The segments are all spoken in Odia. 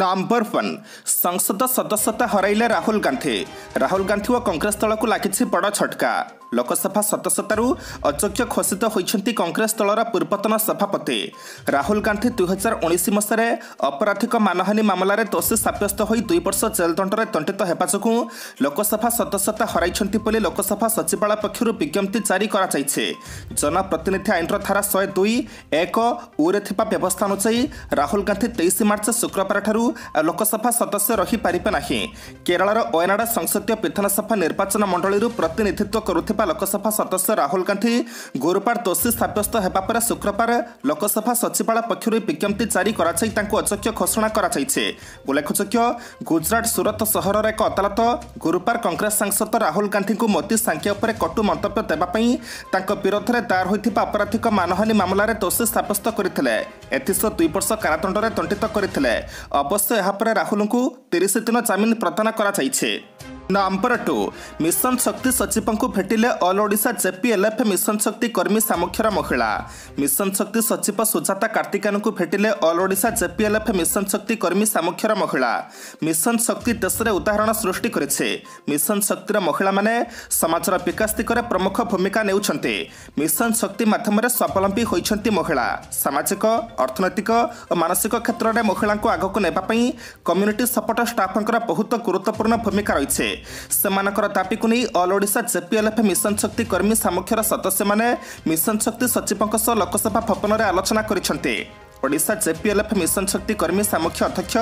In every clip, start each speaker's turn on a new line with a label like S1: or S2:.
S1: ନମ୍ବର ୱାନ୍ ସଂସଦ ସଦସ୍ୟତା ହରାଇଲେ ରାହୁଲ ଗାନ୍ଧୀ ରାହୁଲ ଗାନ୍ଧୀ ଓ କଂଗ୍ରେସ ଦଳକୁ ଲାଗିଛି ବଡ଼ ଝଟକା। ଲୋକସଭା ସଦସ୍ୟତାରୁ ଅଯୋଗ୍ୟ ଘୋଷିତ ହୋଇଛନ୍ତି କଂଗ୍ରେସ ଦଳର ପୂର୍ବତନ ସଭାପତି। ରାହୁଲ ଗାନ୍ଧୀ ଦୁଇହଜାର ଉଣେଇଶ ମସିହାରେ ଅପରାଧିକ ମାନହାନି ମାମଲାରେ ଦୋଷୀ ସାବ୍ୟସ୍ତ ହୋଇ ଦୁଇ ବର୍ଷ ଜେଲ୍ ଦଣ୍ଡରେ ଦଣ୍ଡିତ ହେବା ଯୋଗୁଁ ଲୋକସଭା ସଦସ୍ୟତା ହରାଇଛନ୍ତି ବୋଲି ଲୋକସଭା ସଚିବାଳୟ ପକ୍ଷରୁ ବିଜ୍ଞପ୍ତି ଜାରି କରାଯାଇଛି। ଜନପ୍ରତିନିଧି ଆଇନର ଧାରା ଶହେ ଦୁଇ ଏକ ଉରେ ଥିବା ବ୍ୟବସ୍ଥା ଅନୁଯାୟୀ ରାହୁଲ ଗାନ୍ଧୀ ତେଇଶ ମାର୍ଚ୍ଚ ଶୁକ୍ରବାରଠାରୁ ଲୋକସଭା ସଦସ୍ୟ ରହିପାରିବେ ନାହିଁ। କେରଳର ୱୟନାଡ଼ ସଂସଦୀୟ ବିଧାନସଭା ନିର୍ବାଚନ ମଣ୍ଡଳୀରୁ ପ୍ରତିନିଧିତ୍ୱ କରୁଥିବା ଲୋକସଭା ସଦସ୍ୟ ରାହୁଲ ଗାନ୍ଧୀ ଗୁରୁବାର ଦୋଷୀ ସାବ୍ୟସ୍ତ ହେବା ପରେ ଶୁକ୍ରବାର ଲୋକସଭା ସଚିବାଳୟ ପକ୍ଷରୁ ବିଜ୍ଞପ୍ତି ଜାରି କରାଯାଇ ତାଙ୍କୁ ଅଯୋଗ୍ୟ ଘୋଷଣା କରାଯାଇଛି। ଉଲ୍ଲେଖଯୋଗ୍ୟ ଗୁଜରାଟ ସୁରତ ସହରର ଏକ ଅଦାଲତ ଗୁରୁବାର କଂଗ୍ରେସ ସାଂସଦ ରାହୁଲ ଗାନ୍ଧୀଙ୍କୁ ମୋଦି ସାଂଖ୍ୟ ଉପରେ କଟୁ ମନ୍ତବ୍ୟ ଦେବା ପାଇଁ ତାଙ୍କ ବିରୋଧରେ ଦାୟର ହୋଇଥିବା ଅପରାଧିକ ମାନହାନି ମାମଲାରେ ଦୋଷୀ ସାବ୍ୟସ୍ତ କରିଥିଲେ। ଏଥିସହ ଦୁଇ ବର୍ଷ କାରାଦଣ୍ଡରେ ଦଣ୍ଡିତ କରିଥିଲେ। ଅବଶ୍ୟ ଏହାପରେ ରାହୁଲଙ୍କୁ ତିରିଶ ଦିନ ଜାମିନ ପ୍ରଦାନ କରାଯାଇଛି। ନମ୍ବର ଟୁ ମିଶନ ଶକ୍ତି ସଚିବଙ୍କୁ ଭେଟିଲେ all Odisha JPLF mission Shakti କର୍ମୀ ସାମୁଖ୍ୟର ମହିଳା। ମିଶନ ଶକ୍ତି ସଚିବ ସୁଜାତା କାର୍ତ୍ତିକାନଙ୍କୁ ଭେଟିଲେ all Odisha JPLF mission Shakti କର୍ମୀ ସାମୁଖ୍ୟର ମହିଳା। ମିଶନ ଶକ୍ତି ଦେଶରେ ଉଦାହରଣ ସୃଷ୍ଟି କରିଛି। ମିଶନ ଶକ୍ତିର ମହିଳାମାନେ ସମାଜର ବିକାଶ ଦିଗରେ ପ୍ରମୁଖ ଭୂମିକା ନେଉଛନ୍ତି। ମିଶନ ଶକ୍ତି ମାଧ୍ୟମରେ ସ୍ୱାବଲମ୍ବୀ ହୋଇଛନ୍ତି ମହିଳା। ସାମାଜିକ ଅର୍ଥନୈତିକ ଓ ମାନସିକ କ୍ଷେତ୍ରରେ ମହିଳାଙ୍କୁ ଆଗକୁ ନେବା ପାଇଁ କମ୍ୟୁନିଟି ସପୋର୍ଟ ଷ୍ଟାଫଙ୍କର ବହୁତ ଗୁରୁତ୍ୱପୂର୍ଣ୍ଣ ଭୂମିକା ରହିଛି। ସେମାନଙ୍କର ଦାବିକୁ ନେଇ all Odisha JPLF mission Shakti କର୍ମୀ ସାମୁଖ୍ୟର ସଦସ୍ୟମାନେ ମିଶନ ଶକ୍ତି ସଚିବଙ୍କ ସହ ଲୋକସଭା ଭବନରେ ଆଲୋଚନା କରିଛନ୍ତି। ଓଡ଼ିଶା ଜେପିଏଲ୍ଏଫ୍ ମିଶନ ଶକ୍ତି କର୍ମୀ ସାମୁଖ୍ୟ ଅଧ୍ୟକ୍ଷ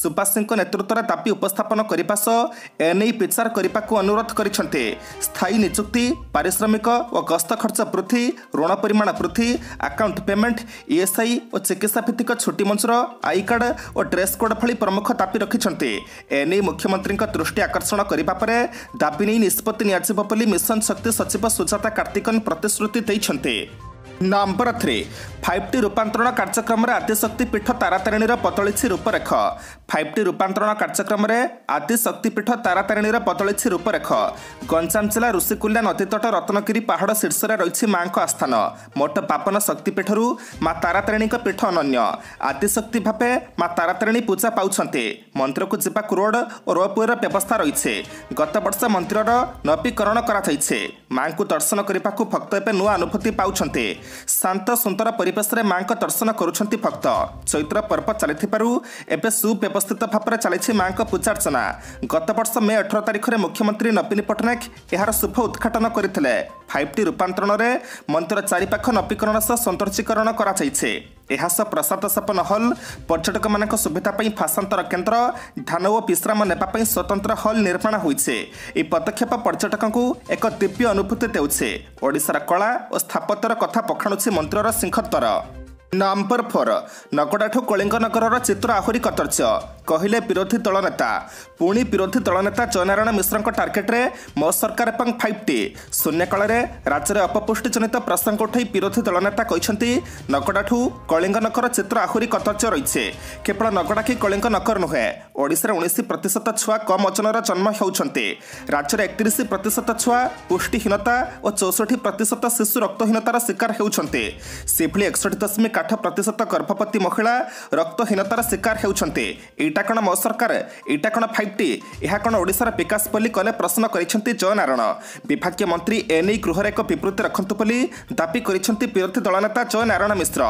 S1: ସୁବାସ ସିଂଙ୍କ ନେତୃତ୍ୱରେ ଦାବି ଉପସ୍ଥାପନ କରିବା ସହ ଏନେଇ ବିଚାର କରିବାକୁ ଅନୁରୋଧ କରିଛନ୍ତି। ସ୍ଥାୟୀ ନିଯୁକ୍ତି ପାରିଶ୍ରମିକ ଓ ଗସ୍ତ ଖର୍ଚ୍ଚ ବୃଦ୍ଧି ଋଣ ପରିମାଣ ବୃଦ୍ଧି ଆକାଉଣ୍ଟ ପେମେଣ୍ଟ ଇଏସ୍ଆଇ ଓ ଚିକିତ୍ସା ଭିତ୍ତିକ ଛୁଟି ମଞ୍ଜୁର ଆଇ କାର୍ଡ ଓ ଡ୍ରେସ୍ କୋଡ୍ ଭଳି ପ୍ରମୁଖ ଦାବି ରଖିଛନ୍ତି। ଏନେଇ ମୁଖ୍ୟମନ୍ତ୍ରୀଙ୍କ ଦୃଷ୍ଟି ଆକର୍ଷଣ କରିବା ପରେ ଦାବି ନେଇ ନିଷ୍ପତ୍ତି ନିଆଯିବ ବୋଲି ମିଶନ ଶକ୍ତି ସଚିବ ସୁଜାତା କାର୍ତ୍ତିକନ୍ ପ୍ରତିଶ୍ରୁତି ଦେଇଛନ୍ତି। ନମ୍ବର ଥ୍ରୀ ଫାଇଭ୍ ଟି ରୂପାନ୍ତରଣ କାର୍ଯ୍ୟକ୍ରମରେ ଆଦିଶକ୍ତି ପୀଠ ତାରାତାରିଣୀର ବଦଳିଛି ରୂପରେଖ। ଫାଇଭ୍ ଟି ରୂପାନ୍ତରଣ କାର୍ଯ୍ୟକ୍ରମରେ ଆଦିଶକ୍ତି ପୀଠ ତାରାତାରିଣୀର ବଦଳିଛି ରୂପରେଖ। ଗଞ୍ଜାମ ଜିଲ୍ଲା ଋଷିକୁଲ୍ୟା ନଦୀତଟ ରତ୍ନଗିରି ପାହାଡ଼ ଶୀର୍ଷରେ ରହିଛି ମାଙ୍କ ଆସ୍ଥାନ। ମୋଟ ବାପନ ଶକ୍ତିପୀଠରୁ ମା ତାରାତାରିଣୀଙ୍କ ପୀଠ ଅନନ୍ୟ। ଆଦିଶକ୍ତି ଭାବେ ମା ତାରାତାରିଣୀ ପୂଜା ପାଉଛନ୍ତି। ମନ୍ଦିରକୁ ଯିବାକୁ ରୋଡ୍ ଓ ରୋପୱେର ବ୍ୟବସ୍ଥା ରହିଛି। ଗତବର୍ଷ ମନ୍ଦିରର ନବୀକରଣ କରାଯାଇଛି। ମାଙ୍କୁ ଦର୍ଶନ କରିବାକୁ ଭକ୍ତ ଏବେ ନୂଆ ଅନୁଭୂତି ପାଉଛନ୍ତି। ଶାନ୍ତ ସୁନ୍ଦର ପରିବେଶରେ ମାଙ୍କ ଦର୍ଶନ କରୁଛନ୍ତି ଭକ୍ତ। ଚୈତ୍ର ପର୍ବ ଚାଲିଥିବାରୁ ଏବେ ସୁବ୍ୟବସ୍ଥିତ ଭାବରେ ଚାଲିଛି ମାଙ୍କ ପୂଜାର୍ଚ୍ଚନା। ଗତବର୍ଷ ମେ ଅଠର ତାରିଖରେ ମୁଖ୍ୟମନ୍ତ୍ରୀ ନବୀନ ପଟ୍ଟନାୟକ ଏହାର ଶୁଭ ଉଦ୍ଘାଟନ କରିଥିଲେ। ଫାଇଭ୍ ଟି ରୂପାନ୍ତରଣରେ ମନ୍ଦିର ଚାରିପାଖ ନବୀକରଣ ସହ ସୌନ୍ଦର୍ଯ୍ୟକରଣ କରାଯାଇଛି। ଏହା ସହ ପ୍ରସାଦ ସେବନ ହଲ୍ ପର୍ଯ୍ୟଟକମାନଙ୍କ ସୁବିଧା ପାଇଁ ଭାଷାନ୍ତର କେନ୍ଦ୍ର ଧ୍ୟାନ ଓ ବିଶ୍ରାମ ନେବା ପାଇଁ ସ୍ୱତନ୍ତ୍ର ହଲ୍ ନିର୍ମାଣ ହୋଇଛି। ଏହି ପଦକ୍ଷେପ ପର୍ଯ୍ୟଟକଙ୍କୁ ଏକ ଦିବ୍ୟ ଅନୁଭୂତି ଦେଉଛି। ଓଡ଼ିଶାର କଳା ଓ ସ୍ଥାପତ୍ୟର କଥା ପଖାଣୁଛି ମନ୍ଦିରର ସିଂହଦ୍ୱାର। ନମ୍ବର ଫୋର୍ ନଗଡ଼ାଠୁ କଳିଙ୍ଗନଗରର ଚିତ୍ର ଆହୁରି କଦର୍ଯ୍ୟ କହିଲେ ବିରୋଧୀ ଦଳ ନେତା। ପୁଣି ବିରୋଧୀ ଦଳ ନେତା ଜୟନାରାୟଣ ମିଶ୍ରଙ୍କ ଟାର୍ଗେଟରେ ମୋ ସରକାର ଏବଂ ଫାଇଭ୍ ଟି। ଶୂନ୍ୟକାଳରେ ରାଜ୍ୟରେ ଅପପୁଷ୍ଟିଜନିତ ପ୍ରସଙ୍ଗ ଉଠାଇ ବିରୋଧୀ ଦଳ ନେତା କହିଛନ୍ତି ନଗଡ଼ାଠୁ କଳିଙ୍ଗନଗର ଚିତ୍ର ଆହୁରି କଦର୍ଯ୍ୟ ରହିଛି। କେବଳ ନଗଡ଼ା କି କଳିଙ୍ଗନଗର ନୁହେଁ ଓଡ଼ିଶାରେ ଉଣେଇଶ ପ୍ରତିଶତ ଛୁଆ କମ୍ ଓଜନର ଜନ୍ମ ହେଉଛନ୍ତି। ରାଜ୍ୟରେ ଏକତିରିଶ ପ୍ରତିଶତ ଛୁଆ ପୁଷ୍ଟିହୀନତା ଓ ଚଉଷଠି ପ୍ରତିଶତ ଶିଶୁ ରକ୍ତହୀନତାର ଶିକାର ହେଉଛନ୍ତି। ସେଭଳି ଏକଷଠି ଦଶମିକ ଆଠ ପ୍ରତିଶତ ଗର୍ଭବତୀ ମହିଳା ରକ୍ତହୀନତାର ଶିକାର ହେଉଛନ୍ତି। ଏଇଟା କ'ଣ ମୋ ସରକାର? ଏଇଟା କ'ଣ ଫାଇଭ୍ ଟି ଏହା କ'ଣ ଓଡ଼ିଶାର ବିକାଶ ବୋଲି କଲେ ପ୍ରଶ୍ନ କରିଛନ୍ତି ଜୟନାରାୟଣ ବିଭାଗୀୟ ମନ୍ତ୍ରୀ ଏନେଇ ଗୃହରେ ଏକ ବିବୃତ୍ତି ରଖନ୍ତୁ ବୋଲି ଦାବି କରିଛନ୍ତି ବିରୋଧୀ ଦଳ ନେତା ଜୟନାରାୟଣ ମିଶ୍ର।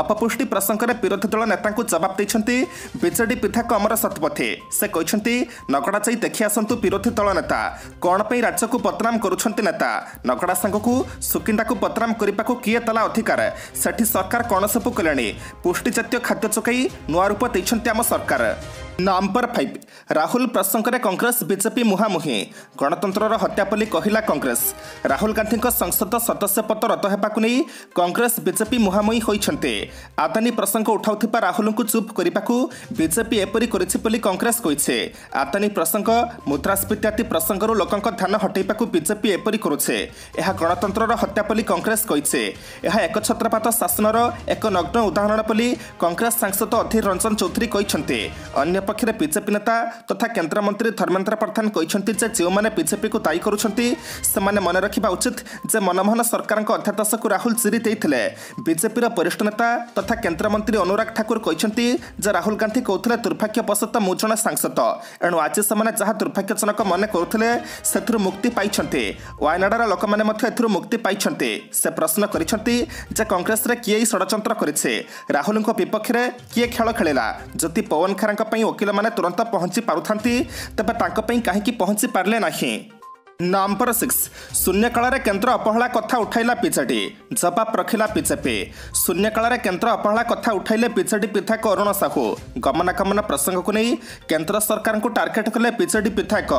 S1: ଅପପୁଷ୍ଟି ପ୍ରସଙ୍ଗରେ ବିରୋଧୀ ଦଳ ନେତାଙ୍କୁ ଜବାବ ଦେଇଛନ୍ତି ବିଜେଡି ବିଧାୟକ ଅମର ଶତପଥୀ। ସେ କହିଛନ୍ତି ନଗଡ଼ା ଯାଇ ଦେଖି ଆସନ୍ତୁ ବିରୋଧୀ ଦଳ ନେତା। କ'ଣ ପାଇଁ ରାଜ୍ୟକୁ ବଦନାମ କରୁଛନ୍ତି ନେତା? ନଗଡ଼ା ସାଙ୍ଗକୁ ସୁକିନ୍ଦାକୁ ବଦନାମ କରିବାକୁ କିଏ ଦେଲା ଅଧିକାର? ସେଠି ସରକାର କ'ଣ ସବୁ କଲେଣି? ପୁଷ୍ଟିଜାତୀୟ ଖାଦ୍ୟ ଯୋଗାଇ ନୂଆ ରୂପ ଦେଇଛନ୍ତି ଆମ ସରକାର। Number five. ରାହୁଲ ପ୍ରସଙ୍ଗରେ କଂଗ୍ରେସ ବିଜେପି ମୁହାଁମୁହିଁ। ଗଣତନ୍ତ୍ରର ହତ୍ୟା ବୋଲି କହିଲା କଂଗ୍ରେସ। ରାହୁଲ ଗାନ୍ଧୀଙ୍କ ସଂସଦ ସଦସ୍ୟ ପଦ ରଦ୍ଦ ହେବାକୁ ନେଇ କଂଗ୍ରେସ ବିଜେପି ମୁହାଁମୁହିଁ ହୋଇଛନ୍ତି। ଆଦାନୀ ପ୍ରସଙ୍ଗ ଉଠାଉଥିବା ରାହୁଲଙ୍କୁ ଚୁପ୍ କରିବାକୁ ବିଜେପି ଏପରି କରିଛି ବୋଲି କଂଗ୍ରେସ କହିଛି। ଆଦାନୀ ପ୍ରସଙ୍ଗ ମୁଦ୍ରାସ୍ଫୀତି ଆଦି ପ୍ରସଙ୍ଗରୁ ଲୋକଙ୍କ ଧ୍ୟାନ ହଟାଇବାକୁ ବିଜେପି ଏପରି କରୁଛି। ଏହା ଗଣତନ୍ତ୍ରର ହତ୍ୟା ବୋଲି କଂଗ୍ରେସ କହିଛି। ଏହା ଏକଛତ୍ରପାତ ଶାସନର ଏକ ନଗ୍ନ ଉଦାହରଣ ବୋଲି କଂଗ୍ରେସ ସାଂସଦ ଅଧୀର ରଞ୍ଜନ ଚୌଧୁରୀ କହିଛନ୍ତି। ଅନ୍ୟ ଅନ୍ୟପକ୍ଷରେ ବିଜେପି ନେତା ତଥା କେନ୍ଦ୍ରମନ୍ତ୍ରୀ ଧର୍ମେନ୍ଦ୍ର ପ୍ରଧାନ କହିଛନ୍ତି ଯେ ଯେଉଁମାନେ ବିଜେପିକୁ ଦାୟୀ କରୁଛନ୍ତି ସେମାନେ ମନେ ରଖିବା ଉଚିତ ଯେ ମନମୋହନ ସରକାରଙ୍କ ଅଧ୍ୟାଦେଶକୁ ରାହୁଲ ଚିରି ଦେଇଥିଲେ। ବିଜେପିର ବରିଷ୍ଠ ନେତା ତଥା କେନ୍ଦ୍ରମନ୍ତ୍ରୀ ଅନୁରାଗ ଠାକୁର କହିଛନ୍ତି ଯେ ରାହୁଲ ଗାନ୍ଧୀ କହୁଥିଲେ ଦୁର୍ଭାଗ୍ୟବଶତଃ ମୁଁ ଜଣେ ସାଂସଦ। ଏଣୁ ଆଜି ସେମାନେ ଯାହା ଦୁର୍ଭାଗ୍ୟଜନକ ମନେ କରୁଥିଲେ ସେଥିରୁ ମୁକ୍ତି ପାଇଛନ୍ତି। ୱାୟନାଡାର ଲୋକମାନେ ମଧ୍ୟ ଏଥିରୁ ମୁକ୍ତି ପାଇଛନ୍ତି। ସେ ପ୍ରଶ୍ନ କରିଛନ୍ତି ଯେ କଂଗ୍ରେସରେ କିଏ ଏହି ଷଡ଼ଯନ୍ତ୍ର କରିছে ରାହୁଲଙ୍କ ବିପକ୍ଷରେ କିଏ ଖେଳ ଖେଳିଲା? ଯଦି ପବନ ଖେରାଙ୍କ ପାଇଁ ଓକିଲମାନେ ତୁରନ୍ତ ପହଞ୍ଚି ପାରୁଥାନ୍ତି ତେବେ ତାଙ୍କ ପାଇଁ କାହିଁକି ପହଞ୍ଚି ପାରିଲେ ନାହିଁ? ନମ୍ବର ସିକ୍ସ ଶୂନ୍ୟକାଳରେ କେନ୍ଦ୍ର ଅପହେଳା କଥା ଉଠାଇଲା ବିଜେଡି ଜବାବ ରଖିଲା ବିଜେପି। ଶୂନ୍ୟକାଳରେ କେନ୍ଦ୍ର ଅପହେଳା କଥା ଉଠାଇଲେ ବିଜେଡି ବିଧାୟକ ଅରୁଣ ସାହୁ। ଗମନାଗମନ ପ୍ରସଙ୍ଗକୁ ନେଇ କେନ୍ଦ୍ର ସରକାରଙ୍କୁ ଟାର୍ଗେଟ କଲେ ବିଜେଡି ବିଧାୟକ।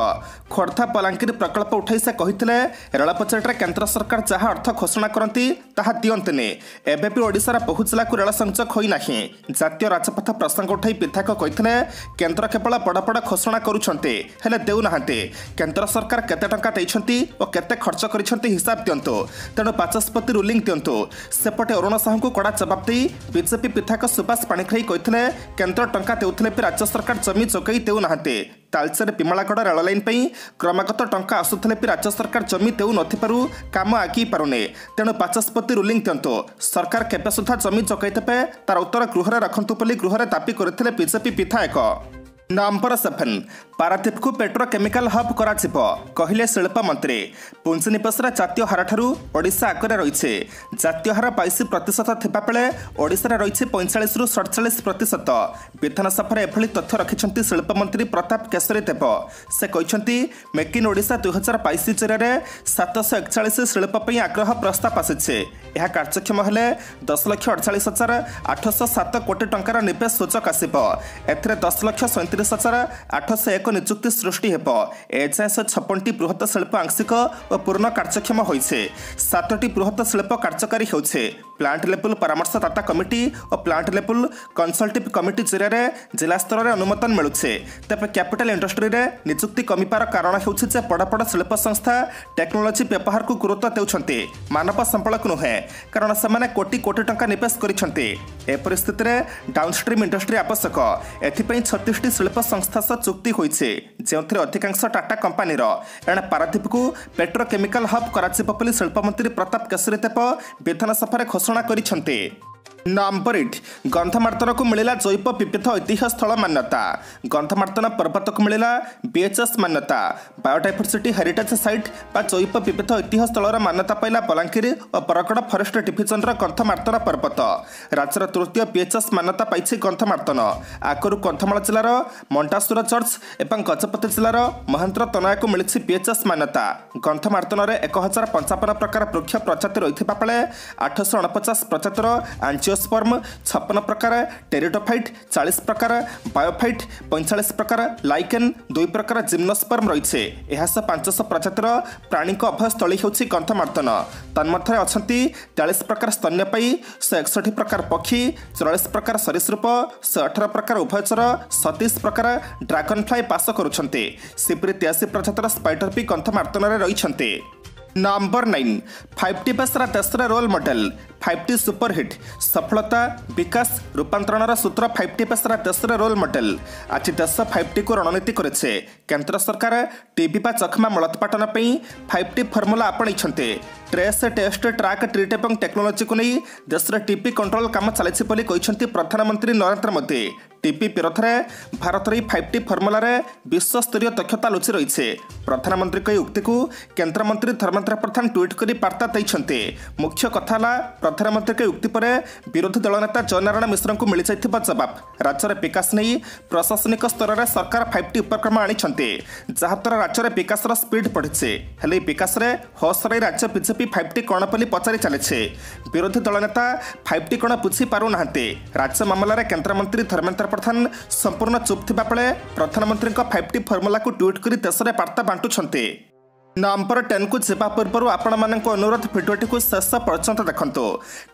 S1: ଖୋର୍ଦ୍ଧା ବଲାଙ୍ଗୀର ପ୍ରକଳ୍ପ ଉଠାଇ ସେ କହିଥିଲେ ରେଳ ବଜେଟ୍ରେ କେନ୍ଦ୍ର ସରକାର ଯାହା ଅର୍ଥ ଘୋଷଣା କରନ୍ତି ତାହା ଦିଅନ୍ତିନି। ଏବେ ବି ଓଡ଼ିଶାର ବହୁ ଜିଲ୍ଲାକୁ ରେଳ ସଂଯୋଗ ହୋଇନାହିଁ। ଜାତୀୟ ରାଜପଥ ପ୍ରସଙ୍ଗ ଉଠାଇ ବିଧାୟକ କହିଥିଲେ କେନ୍ଦ୍ର କେବଳ ବଡ଼ ବଡ଼ ଘୋଷଣା କରୁଛନ୍ତି ହେଲେ ଦେଉନାହାନ୍ତି। କେନ୍ଦ୍ର ସରକାର କେତେ ଟଙ୍କା ଦେଇଛନ୍ତି ଓ କେତେ ଖର୍ଚ୍ଚ କରିଛନ୍ତି ହିସାବ ଦିଅନ୍ତୁ। ତେଣୁ ବାଚସ୍ପତି ରୁଲିଂ ଦିଅନ୍ତୁ। ସେପଟେ ଅରୁଣ ସାହୁଙ୍କୁ କଡ଼ା ଜବାବ ଦେଇ ବିଜେପି ବିଧାୟକ ସୁବାସ ପାଣିଗ୍ରାହୀ କହିଥିଲେ କେନ୍ଦ୍ର ଟଙ୍କା ଦେଉଥିଲେ ବି ରାଜ୍ୟ ସରକାର ଜମି ଯୋଗାଇ ଦେଉନାହାନ୍ତି। ତାଳଚେର ବିମଳାଗଡ଼ ରେଳ ଲାଇନ୍ ପାଇଁ କ୍ରମାଗତ ଟଙ୍କା ଆସୁଥିଲେ ବି ରାଜ୍ୟ ସରକାର ଜମି ଦେଉନଥିବାରୁ କାମ ଆଗେଇ ପାରୁନି। ତେଣୁ ବାଚସ୍ପତି ରୁଲିଂ ଦିଅନ୍ତୁ। ସରକାର କେବେ ସୁଦ୍ଧା ଜମି ଯୋଗାଇ ତାର ଉତ୍ତର ଗୃହରେ ରଖନ୍ତୁ ବୋଲି ଗୃହରେ ଦାବି କରିଥିଲେ ବିଜେପି ବିଧାୟକ। ନମ୍ବର ସେଭେନ୍ ପାରାଦୀପକୁ ପେଟ୍ରୋକେମିକାଲ ହବ୍ କରାଯିବ କହିଲେ ଶିଳ୍ପମନ୍ତ୍ରୀ। ପୁଞ୍ଜିନିବେଶର ଜାତୀୟ ହାରଠାରୁ ଓଡ଼ିଶା ଆଗରେ ରହିଛି। ଜାତୀୟ ହାର ବାଇଶ ପ୍ରତିଶତ ଥିବାବେଳେ ଓଡ଼ିଶାରେ ରହିଛି ପଇଁଚାଳିଶରୁ ସଡ଼ଚାଳିଶ ପ୍ରତିଶତ। ବିଧାନସଭାରେ ଏଭଳି ତଥ୍ୟ ରଖିଛନ୍ତି ଶିଳ୍ପମନ୍ତ୍ରୀ ପ୍ରତାପ କେଶରୀ ଦେବ। ସେ କହିଛନ୍ତି ମେକ୍ ଇନ୍ ଓଡ଼ିଶା ଦୁଇହଜାର ବାଇଶ ଜରିଆରେ ସାତଶହ ଏକଚାଳିଶ ଶିଳ୍ପ ପାଇଁ ଆଗ୍ରହ ପ୍ରସ୍ତାବ ଆସିଛି। ଏହା କାର୍ଯ୍ୟକ୍ଷମ ହେଲେ ଦଶ ଲକ୍ଷ ଅଡ଼ଚାଳିଶ ହଜାର ଆଠଶହ ସାତ କୋଟି ଟଙ୍କାର ନିବେଶ ସୂଚକ ଆସିବ। ଏଥିରେ ଦଶ ଲକ୍ଷ ସଇଁତିରିଶ ହଜାର ଆଠଶହ ଏକ ନିଯୁକ୍ତି ସୃଷ୍ଟି ହେବ। ଏଯାଏଁ ସେ ଛପନଟି ବୃହତ ଶିଳ୍ପ ଆଂଶିକ ଓ ପୂର୍ଣ୍ଣ କାର୍ଯ୍ୟକ୍ଷମ ହୋଇଛି। ସାତଟି ବୃହତ ଶିଳ୍ପ କାର୍ଯ୍ୟକାରୀ ହେଉଛି। ପ୍ଲାଣ୍ଟ ଲେବୁଲ ପରାମର୍ଶଦାତା କମିଟି ଓ ପ୍ଲାଣ୍ଟ ଲେବୁଲ କନସଲ୍ଟିଭ କମିଟି ଜରିଆରେ ଜିଲ୍ଲା ସ୍ତରରେ ଅନୁମୋଦନ ମିଳୁଛି। ତେବେ କ୍ୟାପିଟାଲ ଇଣ୍ଡଷ୍ଟ୍ରିରେ ନିଯୁକ୍ତି କମିବାର କାରଣ ହେଉଛି ଯେ ବଡ଼ ବଡ଼ ଶିଳ୍ପ ସଂସ୍ଥା ଟେକ୍ନୋଲୋଜି ବ୍ୟବହାରକୁ ଗୁରୁତ୍ୱ ଦେଉଛନ୍ତି ମାନବ ସମ୍ବଳକୁ ନୁହେଁ କାରଣ ସେମାନେ କୋଟି କୋଟି ଟଙ୍କା ନିବେଶ କରିଛନ୍ତି। ଏ ପରିସ୍ଥିତିରେ ଡାଉନଷ୍ଟ୍ରିମ୍ ଇଣ୍ଡଷ୍ଟ୍ରି ଆବଶ୍ୟକ। ଏଥିପାଇଁ ଛତିଶଟି ଶିଳ୍ପ ସଂସ୍ଥା ସହ ଚୁକ୍ତି ହୋଇଛି ଯେଉଁଥିରେ ଅଧିକାଂଶ ଟାଟା କମ୍ପାନୀର। ଏଣେ ପାରାଦୀପକୁ ପେଟ୍ରୋକେମିକାଲ ହବ୍ କରାଯିବ ବୋଲି ଶିଳ୍ପମନ୍ତ୍ରୀ ପ୍ରତାପ କେଶରୀ ଦେବ ବିଧାନସଭାରେ ଘୋଷଣା କରିଛନ୍ତି। ନମ୍ବର ଇଟ୍ ଗନ୍ଧମାର୍ଦ୍ଦନକୁ ମିଳିଲା ଜୈବ ବିବିଧ ଐତିହ୍ୟ ସ୍ଥଳ ମାନ୍ୟତା। ଗନ୍ଧମାର୍ଦ୍ଦନ ପର୍ବତକୁ ମିଳିଲା ବିଏଚ୍ଏସ୍ ମାନ୍ୟତା। ବାୟୋଡାଇଭର୍ସିଟି ହେରିଟେଜ୍ ସାଇଟ୍ ବା ଜୈବ ବିବିଧ ଐତିହ୍ୟ ସ୍ଥଳର ମାନ୍ୟତା ପାଇଲା ବଲାଙ୍ଗୀର ଓ ବରଗଡ଼ ଫରେଷ୍ଟ ଡିଭିଜନର ଗନ୍ଧମାର୍ଦ୍ଦନ ପର୍ବତ। ରାଜ୍ୟର ତୃତୀୟ ବିଏଚ୍ଏସ୍ ମାନ୍ୟତା ପାଇଛି ଗନ୍ଧମାର୍ଦ୍ଦନ ଆଗରୁ କନ୍ଧମାଳ ଜିଲ୍ଲାର ମଣ୍ଡାସୁର ଚର୍ଚ୍ଚ ଏବଂ ଗଜପତି ଜିଲ୍ଲାର ମହେନ୍ଦ୍ର ତନୟାକୁ ମିଳିଛି ବିଏଚ୍ଏସ୍ ମାନ୍ୟତା। ଗନ୍ଧମାର୍ଦ୍ଦନରେ ଏକ ହଜାର ପଞ୍ଚାବନ ପ୍ରକାର ବୃକ୍ଷ ପ୍ରଜାତି ରହିଥିବା ବେଳେ ଆଠଶହ ଅଣପଚାଶ ପ୍ରଜାତିର ଆଞ୍ଜିଓ ଜିଓସ୍ପର୍ମ ଛପନ ପ୍ରକାର ଟେରିଟୋଫାଇଟ୍ ଚାଳିଶ ପ୍ରକାର ବାୟୋଫାଇଟ୍ ପଇଁଚାଳିଶ ପ୍ରକାର ଲାଇକେନ୍ ଦୁଇ ପ୍ରକାର ଜିମ୍ନୋସ୍ପର୍ମ ରହିଛି ଏହା ସହ ପାଞ୍ଚଶହ ପ୍ରଜାତିର ପ୍ରାଣୀଙ୍କ ଅଭୟସ୍ଥଳୀ ହେଉଛି ଗନ୍ଧମାର୍ଦ୍ଦନ ତନ୍ମଧ୍ୟରେ ଅଛନ୍ତି ତେୟାଳିଶ ପ୍ରକାର ସ୍ତନ୍ୟପାୟୀ ଶହେ ଏକଷଠି ପ୍ରକାର ପକ୍ଷୀ ଚଉରାଳିଶ ପ୍ରକାର ସରୀସୃପ ଶହେ ଅଠର ପ୍ରକାର ଉଭୟଚର ସତେଇଶ ପ୍ରକାର ଡ୍ରାଗନ୍ ଫ୍ଲାଏ ବାସ କରୁଛନ୍ତି ସେପରି ତେୟାଅଶୀ ପ୍ରଜାତିର ସ୍ପାଇଡର ବି ଗନ୍ଧମାର୍ଦ୍ଦନରେ ରହିଛନ୍ତି ନମ୍ବର ନାଇନ୍ ଫାଇଭ୍ ଟି ବେସ୍ର ଦେଶରେ role model five T superhit ସଫଳତା ବିକାଶ ରୂପାନ୍ତରଣର ସୂତ୍ର ଫାଇଭ୍ ଟି ବେସ୍ର ଦେଶରେ ରୋଲ୍ ମଡେଲ୍ ଆଜି ଦେଶ ଫାଇଭ୍ ଟିକୁ ରଣନୀତି କରିছে କେନ୍ଦ୍ର ସରକାର ଟିବି ବା ଚଖମା ମୂଳୋତ୍ପାଟନ ପାଇଁ ଫାଇଭ୍ ଟି ଫର୍ମୁଲା ଆପଣେଇଛନ୍ତି ଟ୍ରେସ୍ ଟେଷ୍ଟ ଟ୍ରାକ୍ ଟ୍ରିଟ୍ ଏବଂ ଟେକ୍ନୋଲୋଜିକୁ ନେଇ ଦେଶରେ ଟିବି କଣ୍ଟ୍ରୋଲ କାମ ଚାଲିଛି ବୋଲି କହିଛନ୍ତି ପ୍ରଧାନମନ୍ତ୍ରୀ ନରେନ୍ଦ୍ର ମୋଦି। ଟିବି ବିରୋଧରେ ଭାରତର ଏହି ଫାଇଭ୍ ଟି ଫର୍ମୁଲାରେ ବିଶ୍ୱସ୍ତରୀୟ ଦକ୍ଷତା ଲୁଚି ରହିଛି। ପ୍ରଧାନମନ୍ତ୍ରୀଙ୍କ ଏହି ଉକ୍ତିକୁ କେନ୍ଦ୍ରମନ୍ତ୍ରୀ ଧର୍ମେନ୍ଦ୍ର ପ୍ରଧାନ ଟ୍ୱିଟ୍ କରି ବାର୍ତ୍ତା ଦେଇଛନ୍ତି। ମୁଖ୍ୟ କଥା ହେଲା ପ୍ରଧାନମନ୍ତ୍ରୀଙ୍କ ଉକ୍ତି ପରେ ବିରୋଧୀ ଦଳ ନେତା ଜୟନାରାୟଣ ମିଶ୍ରଙ୍କୁ ମିଳିଯାଇଥିବା ଜବାବ। ରାଜ୍ୟରେ ବିକାଶ ନେଇ ପ୍ରଶାସନିକ ସ୍ତରରେ ସରକାର ଫାଇଭ୍ ଟି ଉପକ୍ରମ ଆଣିଛନ୍ତି। ଯାହାଦ୍ୱାରା ରାଜ୍ୟରେ ବିକାଶର ସ୍ପିଡ୍ ବଢ଼ିଛି। ହେଲେ ଏହି ବିକାଶରେ ହୋସ୍ ହରାଇ ରାଜ୍ୟ ବିଜେପି ଫାଇଭ୍ ଟି କ'ଣ ବୋଲି ପଚାରି ଚାଲିଛି ବିରୋଧୀ ଦଳ ନେତା ଫାଇଭ୍ ଟି କ'ଣ ବୁଝିପାରୁନାହାନ୍ତି ରାଜ୍ୟ ମାମଲାରେ କେନ୍ଦ୍ରମନ୍ତ୍ରୀ ଧର୍ମେନ୍ଦ୍ର ପ୍ରଧାନ ସମ୍ପୂର୍ଣ୍ଣ ଚୁପ୍ ଥିବା ବେଳେ ପ୍ରଧାନମନ୍ତ୍ରୀଙ୍କ ଫାଇଭ୍ ଟି ଫର୍ମୁଲାକୁ ଟ୍ୱିଟ୍ କରି ଦେଶରେ ବାର୍ତ୍ତା ବାଣ୍ଟୁଛନ୍ତି ନମ୍ବର ଟେନ୍କୁ ଯିବା ପୂର୍ବରୁ ଆପଣମାନଙ୍କୁ ଅନୁରୋଧ ଭିଡ଼ିଓଟିକୁ ଶେଷ ପର୍ଯ୍ୟନ୍ତ ଦେଖନ୍ତୁ।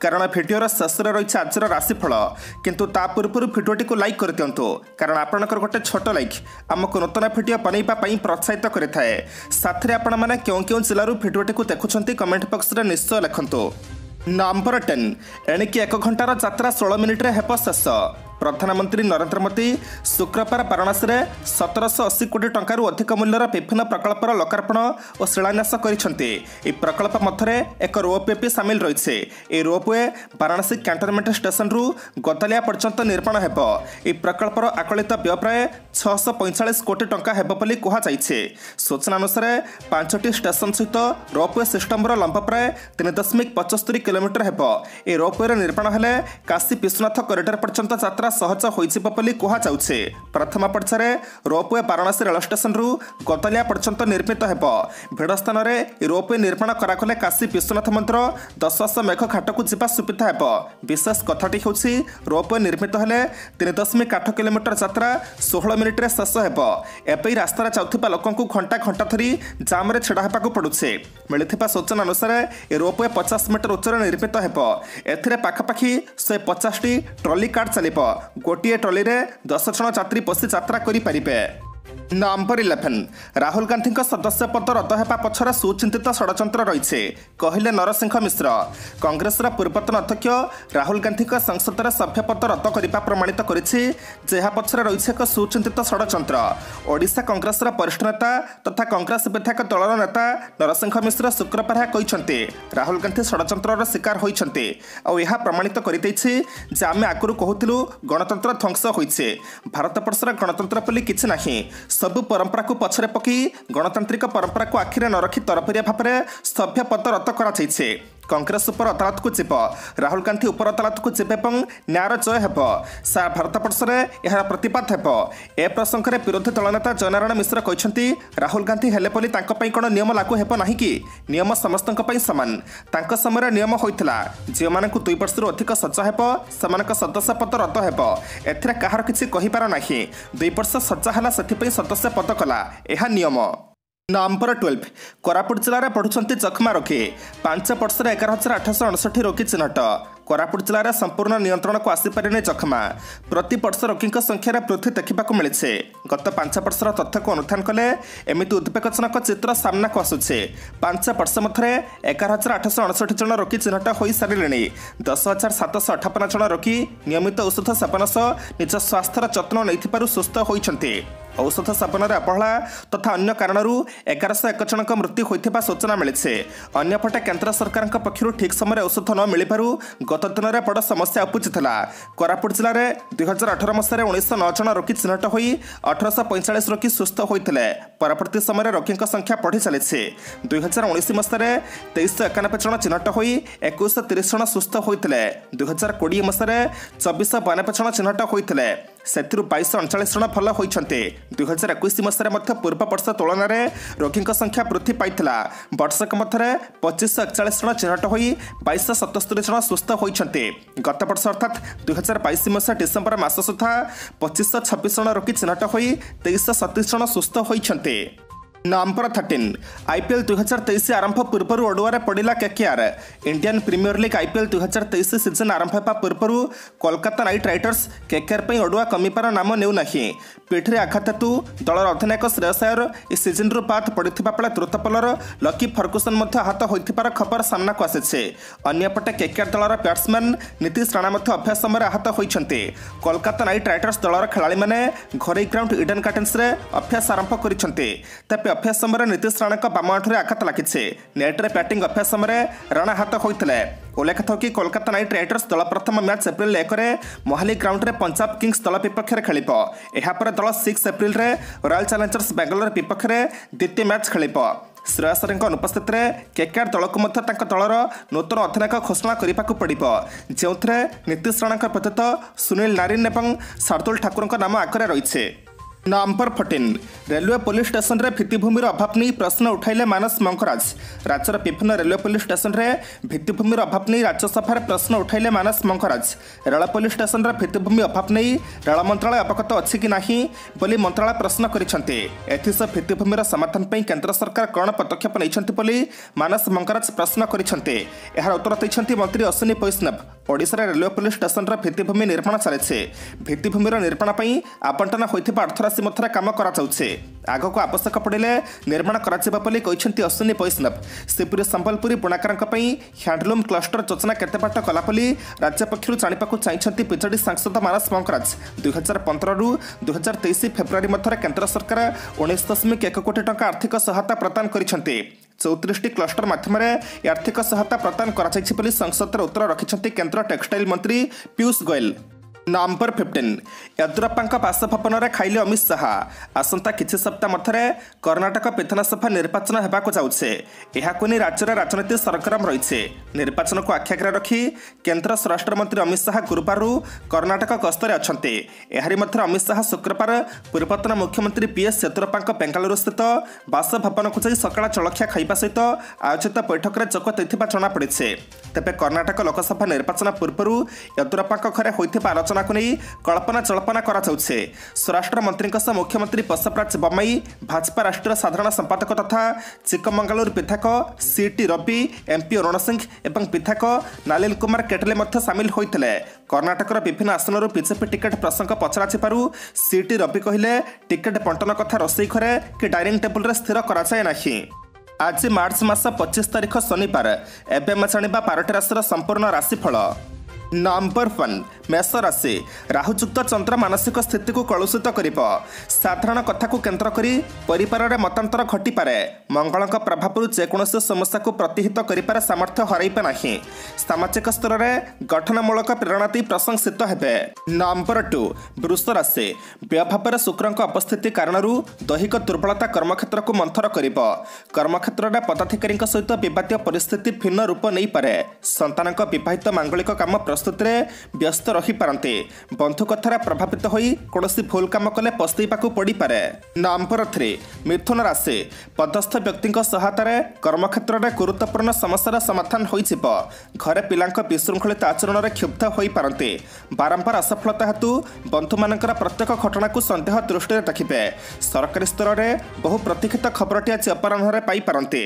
S1: କାରଣ ଭିଡ଼ିଓର ଶେଷରେ ରହିଛି ଆଜିର ରାଶିଫଳ। କିନ୍ତୁ ତା ପୂର୍ବରୁ ଭିଡ଼ିଓଟିକୁ ଲାଇକ୍ କରିଦିଅନ୍ତୁ। କାରଣ ଆପଣଙ୍କର ଗୋଟେ ଛୋଟ ଲାଇକ୍ ଆମକୁ ନୂତନ ଭିଡ଼ିଓ ବନେଇବା ପାଇଁ ପ୍ରୋତ୍ସାହିତ କରିଥାଏ। ସାଥିରେ ଆପଣମାନେ କେଉଁ କେଉଁ ଜିଲ୍ଲାରୁ ଭିଡ଼ିଓଟିକୁ ଦେଖୁଛନ୍ତି କମେଣ୍ଟ ବକ୍ସରେ ନିଶ୍ଚୟ ଲେଖନ୍ତୁ। ନମ୍ବର ଟେନ୍ ଏଣିକି ଏକ ଘଣ୍ଟାର ଯାତ୍ରା ଷୋହଳ ମିନିଟ୍ରେ ହେବ ଶେଷ। ପ୍ରଧାନମନ୍ତ୍ରୀ ନରେନ୍ଦ୍ର ମୋଦି ଶୁକ୍ରବାର ବାରାଣସୀରେ ସତରଶହ ଅଶୀ କୋଟି ଟଙ୍କାରୁ ଅଧିକ ମୂଲ୍ୟର ବିଭିନ୍ନ ପ୍ରକଳ୍ପର ଲୋକାର୍ପଣ ଓ ଶିଳାନ୍ୟାସ କରିଛନ୍ତି। ଏହି ପ୍ରକଳ୍ପ ମଧ୍ୟରେ ଏକ ରୋପୱେ ବି ସାମିଲ ରହିଛି। ଏହି ରୋପୱେ ବାରାଣସୀ କ୍ୟାଣ୍ଟନମେଣ୍ଟ ଷ୍ଟେସନରୁ ଗଦାଲିଆ ପର୍ଯ୍ୟନ୍ତ ନିର୍ମାଣ ହେବ। ଏହି ପ୍ରକଳ୍ପର ଆକଳିତ ବ୍ୟୟ ପ୍ରାୟ ଛଅଶହ ପଇଁଚାଳିଶ କୋଟି ଟଙ୍କା ହେବ ବୋଲି କୁହାଯାଇଛି। ସୂଚନା ଅନୁସାରେ ପାଞ୍ଚଟି ଷ୍ଟେସନ ସହିତ ରୋପୱେ ସିଷ୍ଟମର ଲମ୍ବ ପ୍ରାୟ ତିନି ଦଶମିକ ପଚସ୍ତରୀ କିଲୋମିଟର ହେବ। ଏହି ରୋପୱେର ନିର୍ମାଣ ହେଲେ କାଶୀ ବିଶ୍ୱନାଥ କରିଡର ପର୍ଯ୍ୟନ୍ତ ଯାତ୍ରା ସହଜ ହୋଇଯିବ ବୋଲି କୁହାଯାଉଛି ପ୍ରଥମ ପର୍ଯ୍ୟାୟରେ ରୋପୱେ ବାରାଣସୀ ରେଳ ଷ୍ଟେସନରୁ ଗଦାଲିଆ ପର୍ଯ୍ୟନ୍ତ ନିର୍ମିତ ହେବ। ଭିଡ଼ ସ୍ଥାନରେ ରୋପୱେ ନିର୍ମାଣ କରାଗଲେ କାଶୀ ବିଶ୍ୱନାଥ ମନ୍ଦିର ଦଶାଶ ମେଘ ଘାଟକୁ ଯିବା ସୁବିଧା ହେବ। ବିଶେଷ କଥାଟି ହେଉଛି ରୋପୱେ ନିର୍ମିତ ହେଲେ ତିନି ଦଶମିକ ଆଠ କିଲୋମିଟର ଯାତ୍ରା ଷୋହଳ ମିନିଟ୍ରେ ଶେଷ ହେବ। ଏବେ ରାସ୍ତାରେ ଯାଉଥିବା ଲୋକଙ୍କୁ ଘଣ୍ଟା ଘଣ୍ଟା ଧରି ଜାମ୍ରେ ଛିଡ଼ା ହେବାକୁ ପଡ଼ୁଛି। ମିଳିଥିବା ସୂଚନା ଅନୁସାରେ ଏହି ରୋପୱେ ପଚାଶ ମିଟର ଉଚ୍ଚରେ ନିର୍ମିତ ହେବ। ଏଥିରେ ପାଖାପାଖି ଶହେ ପଚାଶଟି ଟ୍ରଲି କାର୍ଡ ଚାଲିବ। ଗୋଟିଏ ଟ୍ରଲିରେ ଦଶ ଜଣ ଯାତ୍ରୀ ବସି ଯାତ୍ରା କରିପାରିବେ। ନମ୍ବର ଇଲେଭେନ୍ ରାହୁଲ ଗାନ୍ଧୀଙ୍କ ସଦସ୍ୟ ପଦ ରଦ୍ଦ ହେବା ପଛରେ ସୁଚିନ୍ତିତ ଷଡ଼ଯନ୍ତ୍ର ରହିଛି କହିଲେ ନରସିଂହ ମିଶ୍ର। କଂଗ୍ରେସର ପୂର୍ବତନ ଅଧ୍ୟକ୍ଷ ରାହୁଲ ଗାନ୍ଧୀଙ୍କ ସଂସଦରେ ସଭ୍ୟ ପଦ ରଦ୍ଦ କରିବା ପ୍ରମାଣିତ କରିଛି ଯେ ଏହା ପଛରେ ରହିଛି ଏକ ସୁଚିନ୍ତିତ ଷଡ଼ଯନ୍ତ୍ର। ଓଡ଼ିଶା କଂଗ୍ରେସର ବରିଷ୍ଠ ନେତା ତଥା କଂଗ୍ରେସ ବିଧାୟକ ଦଳର ନେତା ନରସିଂହ ମିଶ୍ର ଶୁକ୍ରବାର ଏହା କହିଛନ୍ତି ରାହୁଲ ଗାନ୍ଧୀ ଷଡ଼ଯନ୍ତ୍ରର ଶିକାର ହୋଇଛନ୍ତି ଆଉ ଏହା ପ୍ରମାଣିତ କରିଦେଇଛି ଯେ ଆମେ ଆଗରୁ କହୁଥିଲୁ ଗଣତନ୍ତ୍ର ଧ୍ୱଂସ ହୋଇଛି। ଭାରତବର୍ଷର ଗଣତନ୍ତ୍ର ବୋଲି କିଛି ନାହିଁ ସବୁ ପରମ୍ପରାକୁ ପଛରେ ପକାଇ ଗଣତାନ୍ତ୍ରିକ ପରମ୍ପରାକୁ ଆଖିରେ ନ ରଖି ତରଫରିଆ ଭାବରେ ସଭ୍ୟ ପଦ ରଦ୍ଦ କରାଯାଇଛି। କଂଗ୍ରେସ ଉପର ଅଦାଲତକୁ ଯିବ। ରାହୁଲ ଗାନ୍ଧୀ ଉପର ଅଦାଲତକୁ ଯିବେ ଏବଂ ନ୍ୟାୟର ଜୟ ହେବ। ସାରା ଭାରତବର୍ଷରେ ଏହାର ପ୍ରତିବାଦ ହେବ। ଏ ପ୍ରସଙ୍ଗରେ ବିରୋଧୀ ଦଳ ନେତା ଜୟନାରାୟଣ ମିଶ୍ର କହିଛନ୍ତି ରାହୁଲ ଗାନ୍ଧୀ ହେଲେ ବୋଲି ତାଙ୍କ ପାଇଁ କ'ଣ ନିୟମ ଲାଗୁ ହେବ ନାହିଁ କି? ନିୟମ ସମସ୍ତଙ୍କ ପାଇଁ ସମାନ। ତାଙ୍କ ସମୟରେ ନିୟମ ହୋଇଥିଲା ଯେଉଁମାନଙ୍କୁ ଦୁଇ ବର୍ଷରୁ ଅଧିକ ସଜା ହେବ ସେମାନଙ୍କ ସଦସ୍ୟ ପଦ ରଦ୍ଦ ହେବ। ଏଥିରେ କାହାର କିଛି କହିବାର ନାହିଁ। ଦୁଇ ବର୍ଷ ସଜା ହେଲା ସେଥିପାଇଁ ସଦସ୍ୟ ପଦ କଲା। ଏହା ନିୟମ। ନମ୍ବର ଟୁଏଲ୍ଭ କୋରାପୁଟ ଜିଲ୍ଲାରେ ପଢ଼ୁଛନ୍ତି ଚକମା ରୋଗୀ। ପାଞ୍ଚ ବର୍ଷରେ ଏଗାର ହଜାର ଆଠଶହ ଅଣଷଠି ରୋଗୀ ଚିହ୍ନଟ। କୋରାପୁଟ ଜିଲ୍ଲାରେ ସମ୍ପୂର୍ଣ୍ଣ ନିୟନ୍ତ୍ରଣକୁ ଆସିପାରିନି ଚକମା ପ୍ରତିବର୍ଷ ରୋଗୀଙ୍କ ସଂଖ୍ୟାରେ ବୃଦ୍ଧି ଦେଖିବାକୁ ମିଳିଛି। ଗତ ପାଞ୍ଚ ବର୍ଷର ତଥ୍ୟକୁ ଅନୁଧ୍ୟାନ କଲେ ଏମିତି ଉଦ୍ବେଗଜନକ ଚିତ୍ର ସାମ୍ନାକୁ ଆସୁଛି। ପାଞ୍ଚ ବର୍ଷ ମଧ୍ୟରେ ଏଗାର ହଜାର ଆଠଶହ ଅଣଷଠି ଜଣ ରୋଗୀ ଚିହ୍ନଟ ହୋଇସାରିଲେଣି। ଦଶ ହଜାର ସାତଶହ ଅଠାବନ ଜଣ ରୋଗୀ ନିୟମିତ ଔଷଧ ସେବନ ସହ ନିଜ ସ୍ୱାସ୍ଥ୍ୟର ଯତ୍ନ ନେଇଥିବାରୁ ସୁସ୍ଥ ହୋଇଛନ୍ତି। ଔଷଧ ସେବନରେ ଅବହେଳା ତଥା ଅନ୍ୟ କାରଣରୁ ଏଗାରଶହ ଏକ ଜଣଙ୍କ ମୃତ୍ୟୁ ହୋଇଥିବା ସୂଚନା ମିଳିଛି। ଅନ୍ୟପଟେ କେନ୍ଦ୍ର ସରକାରଙ୍କ ପକ୍ଷରୁ ଠିକ୍ ସମୟରେ ଔଷଧ ନ ମିଳିବାରୁ ଗତ ଦିନରେ ବଡ଼ ସମସ୍ୟା ଉପୁଜିଥିଲା। କୋରାପୁଟ ଜିଲ୍ଲାରେ ଦୁଇ ହଜାର ଅଠର ମସିହାରେ ଉଣେଇଶହ ନଅ ଜଣ ରୋଗୀ ଚିହ୍ନଟ ହୋଇ ଅଠରଶହ ପଇଁଚାଳିଶ ରୋଗୀ ସୁସ୍ଥ ହୋଇଥିଲେ। ପରବର୍ତ୍ତୀ ସମୟରେ ରୋଗୀଙ୍କ ସଂଖ୍ୟା ବଢ଼ି ଚାଲିଛି। ଦୁଇ ହଜାର ଉଣେଇଶ ମସିହାରେ ତେଇଶଶହ ଏକାନବେ ଜଣ ଚିହ୍ନଟ ହୋଇ ଏକୋଇଶହ ତିରିଶ ଜଣ ସୁସ୍ଥ ହୋଇଥିଲେ। ଦୁଇ ହଜାର କୋଡ଼ିଏ ମସିହାରେ ଚବିଶହ ବୟାନବେ ଜଣ ଚିହ୍ନଟ ହୋଇଥିଲେ। ସେଥିରୁ ବାଇଶହ ଅଣଚାଳିଶ ଜଣ ଭଲ ହୋଇଛନ୍ତି। ଦୁଇ ହଜାର ଏକୋଇଶ ମସିହାରେ ମଧ୍ୟ ପୂର୍ବ ବର୍ଷ ତୁଳନାରେ ରୋଗୀଙ୍କ ସଂଖ୍ୟା ବୃଦ୍ଧି ପାଇଥିଲା। ବର୍ଷକ ମଧ୍ୟରେ ପଚିଶଶହ ଏକଚାଳିଶ ଜଣ ଚିହ୍ନଟ ହୋଇ ବାଇଶହ ସତସ୍ତରୀ ଜଣ ସୁସ୍ଥ ହୋଇଛନ୍ତି। ଗତବର୍ଷ ଅର୍ଥାତ୍ ଦୁଇ ହଜାର ବାଇଶ ମସିହା ଡିସେମ୍ବର ମାସ ସୁଦ୍ଧା ପଚିଶଶହ ଛବିଶ ଜଣ ରୋଗୀ ଚିହ୍ନଟ ହୋଇ ତେଇଶଶହ ସତେଇଶ ଜଣ ସୁସ୍ଥ ହୋଇଛନ୍ତି। ନମ୍ବର ଥର୍ଟିନ୍ ଆଇପିଏଲ୍ ଦୁଇହଜାର ତେଇଶ ଆରମ୍ଭ ପୂର୍ବରୁ ଅଡୁଆରେ ପଡ଼ିଲା KKR Indian premier league IPL ଦୁଇହଜାର ତେଇଶ ସିଜନ୍ ଆରମ୍ଭ ହେବା ପୂର୍ବରୁ କୋଲକାତା ନାଇଟ୍ ରାଇଡର୍ସ କେକେଆର୍ ପାଇଁ ଅଡୁଆ କମିବାର ନାମ ନେଉନାହିଁ ପିଠିରେ ଆଘାତ ହେତୁ ଦଳର ଅଧିନାୟକ ଶ୍ରେୟସ ଆୟର ଏହି ସିଜନ୍ରୁ ବାଦ୍ ପଡ଼ିଥିବା ବେଳେ ଦ୍ରୁତ ବୋଲର ଲକି ଫର୍ଗୁସନ୍ ମଧ୍ୟ ଆହତ ହୋଇଥିବାର ଖବର ସାମ୍ନାକୁ ଆସିଛି ଅନ୍ୟପଟେ କେକେଆର୍ ଦଳର ବ୍ୟାଟ୍ସମ୍ୟାନ୍ ନୀତିଶ ରାଣା ମଧ୍ୟ ଅଭ୍ୟାସ ସମୟରେ ଆହତ ହୋଇଛନ୍ତି କୋଲକାତା ନାଇଟ୍ ରାଇଡର୍ସ ଦଳର ଖେଳାଳିମାନେ ଘରୋଇ ଗ୍ରାଉଣ୍ଡ ଇଡେନ୍ ଗାର୍ଡେନ୍ସରେ ଅଭ୍ୟାସ ଆରମ୍ଭ କରିଛନ୍ତି ତେବେ ଅଭ୍ୟାସ ସମୟରେ ନୀତିଶ ରାଣାଙ୍କ ବାମ ଆଣ୍ଠୁରେ ଆଘାତ ଲାଗିଛି। ନେଟ୍ରେ ବ୍ୟାଟିଂ ଅଭ୍ୟାସ ସମୟରେ ରାଣା ହାତ ହୋଇଥିଲେ। ଉଲ୍ଲେଖ କି କୋଲକାତା ନାଇଟ୍ ରାଇଡର୍ସ ଦଳ ପ୍ରଥମ ମ୍ୟାଚ୍ ଏପ୍ରିଲ ଏକରେ ମହାଲି ଗ୍ରାଉଣ୍ଡରେ ପଞ୍ଜାବ କିଙ୍ଗସ୍ ଦଳ ବିପକ୍ଷରେ ଖେଳିବ। ଏହାପରେ ଦଳ ସିକ୍ସ ଏପ୍ରିଲରେ ରୟାଲ ଚ୍ୟାଲେଞ୍ଜର୍ସ ବାଙ୍ଗାଲୋର ବିପକ୍ଷରେ ଦ୍ୱିତୀୟ ମ୍ୟାଚ୍ ଖେଳିବ। ଶ୍ରେୟସରଙ୍କ ଅନୁପସ୍ଥିତିରେ କେକେଆର୍ ଦଳକୁ ମଧ୍ୟ ତାଙ୍କ ଦଳର ନୂତନ ଅଧିନାୟକ ଘୋଷଣା କରିବାକୁ ପଡ଼ିବ। ଯେଉଁଥିରେ ନୀତିଶ ରାଣାଙ୍କ ବ୍ୟତୀତ ସୁନୀଲ ନାରିନ୍ ଏବଂ ଶାର୍ଦୁଲ ଠାକୁରଙ୍କ ନାମ ଆଗରେ ରହିଛି। ନମ୍ବର ଫର୍ଟିନ୍ ରେଲୱେ ପୋଲିସ ଷ୍ଟେସନରେ ଭିତ୍ତିଭୂମିର ଅଭାବ ନେଇ ପ୍ରଶ୍ନ ଉଠାଇଲେ ମାନସ ମଙ୍ଗରାଜ। ରାଜ୍ୟର ବିଭିନ୍ନ ରେଲୱେ ପୋଲିସ ଷ୍ଟେସନରେ ଭିତ୍ତିଭୂମିର ଅଭାବ ନେଇ ରାଜ୍ୟସଭାରେ ପ୍ରଶ୍ନ ଉଠାଇଲେ ମାନସ ମଙ୍ଗରାଜ। ରେଳ ପୋଲିସ ଷ୍ଟେସନର ଭିତ୍ତିଭୂମି ଅଭାବ ନେଇ ରେଳ ମନ୍ତ୍ରଣାଳୟ ଅବଗତ ଅଛି କି ନାହିଁ ବୋଲି ମନ୍ତ୍ରଣାଳୟ ପ୍ରଶ୍ନ କରିଛନ୍ତି। ଏଥିସହ ଭିତ୍ତିଭୂମିର ସମାଧାନ ପାଇଁ କେନ୍ଦ୍ର ସରକାର କ'ଣ ପଦକ୍ଷେପ ନେଇଛନ୍ତି ବୋଲି ମାନସ ମଙ୍ଗରାଜ ପ୍ରଶ୍ନ କରିଛନ୍ତି। ଏହାର ଉତ୍ତର ଦେଇଛନ୍ତି ମନ୍ତ୍ରୀ ଅଶ୍ୱିନୀ ବୈଷ୍ଣବ। ଓଡ଼ିଶାରେ ରେଲୱେ ପୋଲିସ ଷ୍ଟେସନର ଭିତ୍ତିଭୂମି ନିର୍ମାଣ ଚାଲିଛି। ଭିତ୍ତିଭୂମିର ନିର୍ମାଣ ପାଇଁ ଆବଣ୍ଟନ ହୋଇଥିବା ଅର୍ଥରାଶି ମଧ୍ୟରେ କାମ କରାଯାଉଛି। ଆଗକୁ ଆବଶ୍ୟକ ପଡ଼ିଲେ ନିର୍ମାଣ କରାଯିବ ବୋଲି କହିଛନ୍ତି ଅଶ୍ୱିନୀ ବୈଷ୍ଣବ। ସେପରି ସମ୍ବଲପୁରୀ ବୁଣାକାରଙ୍କ ପାଇଁ ହ୍ୟାଣ୍ଡଲୁମ୍ କ୍ଲଷ୍ଟର ଯୋଜନା କେତେ ବାଟ କଲା ବୋଲି ରାଜ୍ୟ ପକ୍ଷରୁ ଜାଣିବାକୁ ଚାହିଁଛନ୍ତି ବିଜେଡି ସାଂସଦ ମାନସ ମଙ୍ଗରାଜ। ଦୁଇହଜାର ପନ୍ଦରରୁ ଦୁଇହଜାର ତେଇଶ ଫେବୃଆରୀ ମଧ୍ୟରେ କେନ୍ଦ୍ର ସରକାର ଉଣେଇଶ ଦଶମିକ ଏକ କୋଟି ଟଙ୍କା ଆର୍ଥିକ ସହାୟତା ପ୍ରଦାନ କରିଛନ୍ତି। ଚଉତିରିଶଟି କ୍ଲଷ୍ଟର ମାଧ୍ୟମରେ ଆର୍ଥିକ ସହାୟତା ପ୍ରଦାନ କରାଯାଇଛି ବୋଲି ସଂସଦରେ ଉତ୍ତର ରଖିଛନ୍ତି କେନ୍ଦ୍ର ଟେକ୍ସଟାଇଲ ମନ୍ତ୍ରୀ ପୀୟୁଷ ଗୋୟଲ ନମ୍ବର ଫିଫ୍ଟିନ୍। ୟଦୁରପ୍ପାଙ୍କ ବାସଭବନରେ ଖାଇଲେ ଅମିତ ଶାହା। ଆସନ୍ତା କିଛି ସପ୍ତାହ ମଧ୍ୟରେ କର୍ଣ୍ଣାଟକ ବିଧାନସଭା ନିର୍ବାଚନ ହେବାକୁ ଯାଉଛି। ଏହାକୁ ନେଇ ରାଜ୍ୟରେ ରାଜନୀତି ସରଗରମ ରହିଛି। ନିର୍ବାଚନକୁ ଆଖିଆଗରେ ରଖି କେନ୍ଦ୍ର ସ୍ୱରାଷ୍ଟ୍ରମନ୍ତ୍ରୀ ଅମିତ ଶାହା ଗୁରୁବାରରୁ କର୍ଣ୍ଣାଟକ ଗସ୍ତରେ ଅଛନ୍ତି। ଏହାରି ମଧ୍ୟରେ ଅମିତ ଶାହା ଶୁକ୍ରବାର ପୂର୍ବତନ ମୁଖ୍ୟମନ୍ତ୍ରୀ ବିଏସ୍ ୟଦୁରପ୍ପାଙ୍କ ବେଙ୍ଗାଲୁରୁସ୍ଥିତ ବାସଭବନକୁ ଯାଇ ସକାଳ ଜଳଖିଆ ଖାଇବା ସହିତ ଆୟୋଜିତ ବୈଠକରେ ଯୋଗ ଦେଇଥିବା ଜଣାପଡ଼ିଛି। ତେବେ କର୍ଣ୍ଣାଟକ ଲୋକସଭା ନିର୍ବାଚନ ପୂର୍ବରୁ ୟଦୁରପ୍ପାଙ୍କ ଘରେ ହୋଇଥିବା ଆଲୋଚନା ଆଲୋଚନାକୁ ନେଇ କଳ୍ପନା ଜଳ୍ପନା କରାଯାଉଛି। ସ୍ୱରାଷ୍ଟ୍ରମନ୍ତ୍ରୀଙ୍କ ସହ ମୁଖ୍ୟମନ୍ତ୍ରୀ ବସବରାଜ ବମାଇ ଭାଜପା ରାଷ୍ଟ୍ରୀୟ ସାଧାରଣ ସମ୍ପାଦକ ତଥା ଚିକମଙ୍ଗାଲୁରୁ ବିଧାୟକ ସିଟି ରବି ଏମ୍ପି ଅରୁଣ ସିଂ ଏବଂ ବିଧାୟକ ନାଲିନ କୁମାର କେଟଲେ ମଧ୍ୟ ସାମିଲ ହୋଇଥିଲେ। କର୍ଣ୍ଣାଟକର ବିଭିନ୍ନ ଆସନରୁ ବିଜେପି ଟିକେଟ୍ ପ୍ରସଙ୍ଗ ପଚରାଯିବାରୁ ସିଟି ରବି କହିଲେ ଟିକେଟ୍ ବଣ୍ଟନ କଥା ରୋଷେଇ ଘରେ କି ଡାଇନିଂ ଟେବୁଲରେ ସ୍ଥିର କରାଯାଏ ନାହିଁ। ଆଜି ମାର୍ଚ୍ଚ ମାସ ପଚିଶ ତାରିଖ ଶନିବାର। ଏବେ ଆମେ ଜାଣିବା ବାରଟି ରାଶିର ସମ୍ପୂର୍ଣ୍ଣ ରାଶିଫଳ। ନମ୍ବର ୱାନ୍ ମେଷ ରାଶି ରାହୁଯୁକ୍ତ ଚନ୍ଦ୍ର ମାନସିକ ସ୍ଥିତିକୁ କଳୁଷିତ କରିବ। ସାଧାରଣ କଥାକୁ କେନ୍ଦ୍ର କରି ପରିବାରରେ ମତାନ୍ତର ଘଟିପାରେ। ମଙ୍ଗଳଙ୍କ ପ୍ରଭାବରୁ ଯେକୌଣସି ସମସ୍ୟାକୁ ପ୍ରତିହିତ କରିପାରେ ସାମର୍ଥ୍ୟ ହରାଇବେ ନାହିଁ। ସାମାଜିକ ସ୍ତରରେ ଗଠନମୂଳକ ପ୍ରେରଣା ଦେଇ ପ୍ରଶଂସିତ ହେବେ। ନମ୍ବର ଟୁ ବୃଷ ରାଶି ବ୍ୟଭାବରେ ଶୁକ୍ରଙ୍କ ଉପସ୍ଥିତି କାରଣରୁ ଦୈହିକ ଦୁର୍ବଳତା କର୍ମକ୍ଷେତ୍ରକୁ ମନ୍ଥର କରିବ। କର୍ମକ୍ଷେତ୍ରରେ ପଦାଧିକାରୀଙ୍କ ସହିତ ବିବାଦୀୟ ପରିସ୍ଥିତି ଭିନ୍ନ ରୂପ ନେଇପାରେ। ସନ୍ତାନଙ୍କ ବିବାହିତ ମାଙ୍ଗଳିକ କାମ ପ୍ରସ୍ତୁତିରେ ବ୍ୟସ୍ତ ରହିପାରନ୍ତି। ବନ୍ଧୁ କଥାରେ ପ୍ରଭାବିତ ହୋଇ କୌଣସି ଭୁଲ କାମ କଲେ ପସ୍ତେଇବାକୁ ପଡ଼ିପାରେ। ନମ୍ବର ଥ୍ରୀ ମିଥୁନ ରାଶି ପଦସ୍ଥ ବ୍ୟକ୍ତିଙ୍କ ସହାୟତାରେ କର୍ମକ୍ଷେତ୍ରରେ ଗୁରୁତ୍ୱପୂର୍ଣ୍ଣ ସମସ୍ୟାର ସମାଧାନ ହୋଇଯିବ। ଘରେ ପିଲାଙ୍କ ବିଶୃଙ୍ଖଳିତ ଆଚରଣରେ କ୍ଷୁବ୍ଧ ହୋଇପାରନ୍ତି। ବାରମ୍ବାର ଅସଫଳତା ହେତୁ ବନ୍ଧୁମାନଙ୍କର ପ୍ରତ୍ୟେକ ଘଟଣାକୁ ସନ୍ଦେହ ଦୃଷ୍ଟିରେ ରଖିବେ। ସରକାରୀ ସ୍ତରରେ ବହୁ ପ୍ରତୀକ୍ଷିତ ଖବରଟି ଆଜି ଅପରାହ୍ନରେ ପାଇପାରନ୍ତି।